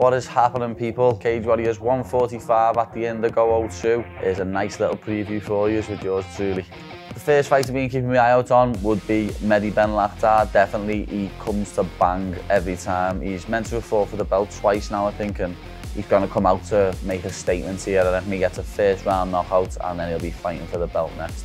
What is happening, people? Cage Warriors 145 at the end of Go 02 is a nice little preview for you with yours truly. The first fight I've been keeping my eye out on would be Mehdi Ben Lakhdar. Definitely, he comes to bang every time. He's meant to have fought for the belt twice now, I think, and he's going to come out to make a statement here. That he gets a first round knockout, and then he'll be fighting for the belt next.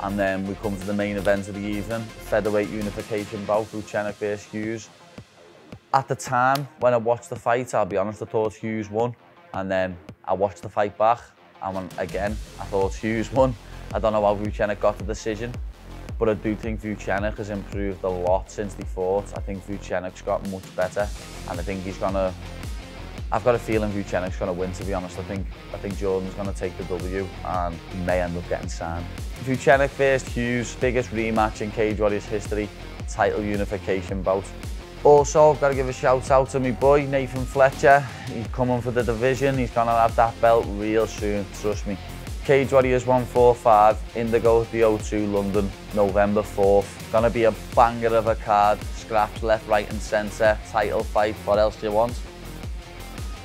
And then we come to the main event of the evening, featherweight unification bout, Luchenek vs Hughes. At the time, when I watched the fight, I'll be honest, I thought Hughes won. And then I watched the fight back And again, I thought Hughes won. I don't know how Vucenic got the decision, but I do think Vucenic has improved a lot since he fought. I think Vucenic's got much better, and I think he's gonna. I've got a feeling Vucenic's gonna win. To be honest, I think I think Jordan's gonna take the W and may end up getting signed. Vucenic faced Hughes, biggest rematch in Cage Warriors history, title unification bout. Also, I've got to give a shout out to my boy, Nathan Fletcher. He's coming for the division. He's going to have that belt real soon, trust me. Cage Warriors 145, Indigo at the O2 London, November 4th. Going to be a banger of a card. Scraps left, right and centre. Title fight. What else do you want?